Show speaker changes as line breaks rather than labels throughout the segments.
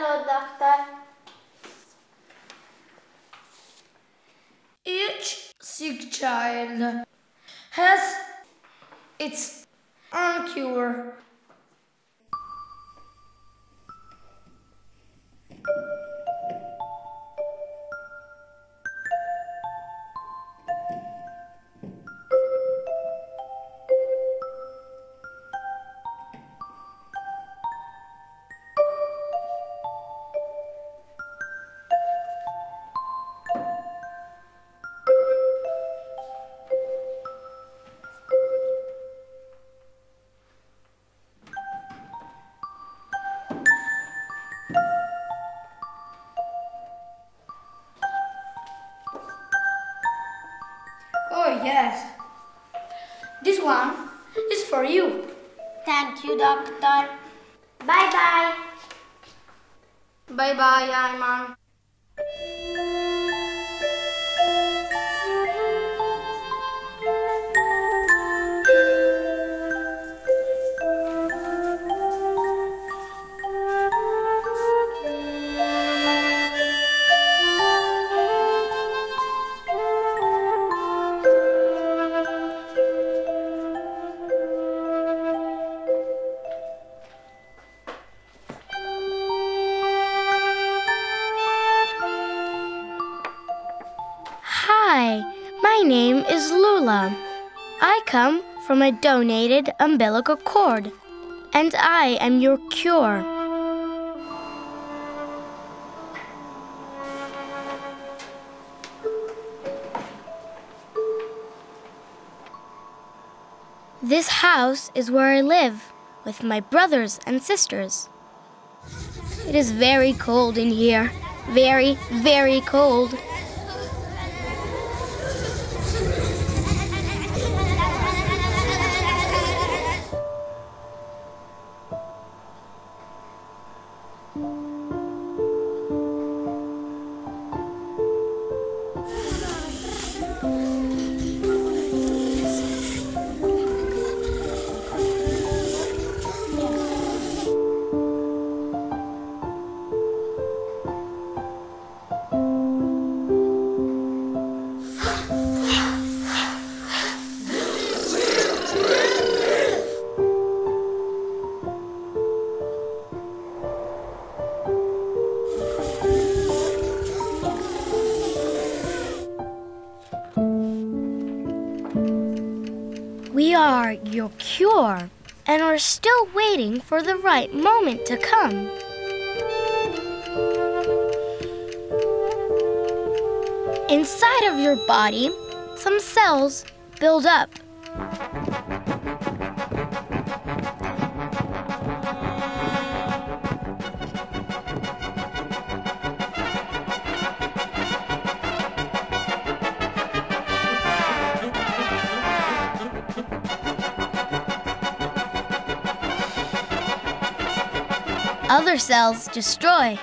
Hello,
doctor.
Each sick child has its own cure.
Doctor. Bye bye.
Bye bye, Ayman.
Is Lulla. I come from a donated umbilical cord, and I am your cure. This house is where I live with my brothers and sisters. It is very cold in here. Very, very cold. We your cure and are still waiting for the right moment to come. Inside of your body, some cells build up. Other cells destroy.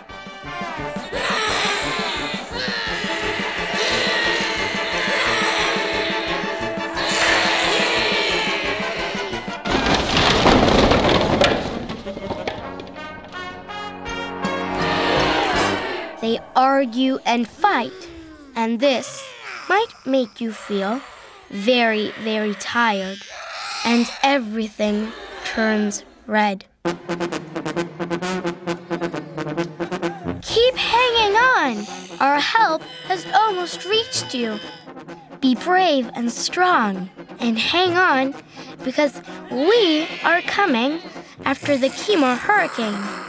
They argue and fight, and this might make you feel very, very tired, and everything turns red. Keep hanging on. Our help has almost reached you. Be brave and strong, and hang on because we are coming after the chemo hurricane.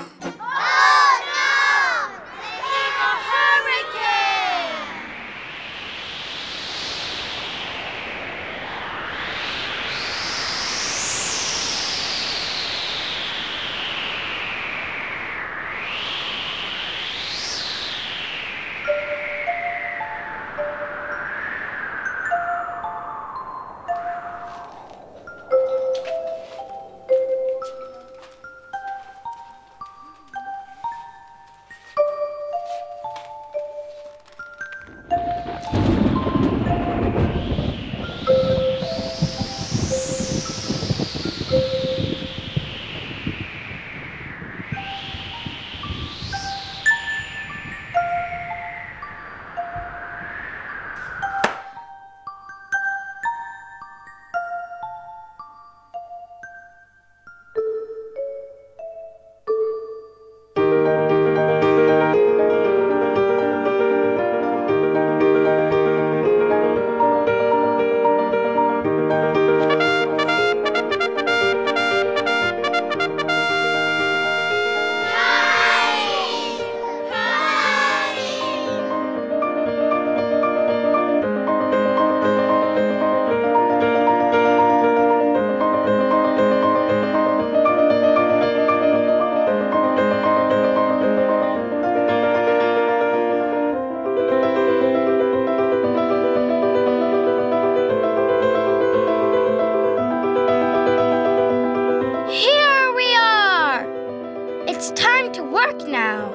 It's time to work now.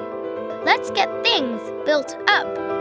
Let's get things built up.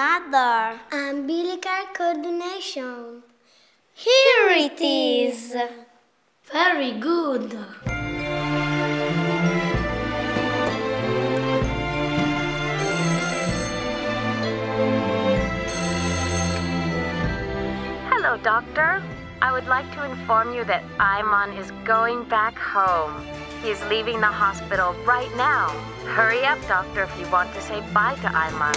Another umbilical cord donation. Here it is.
Very good.
Hello, Doctor. I would like to inform you that Iman is going back home. He is leaving the hospital right now. Hurry up, Doctor, if you want to say bye to Iman.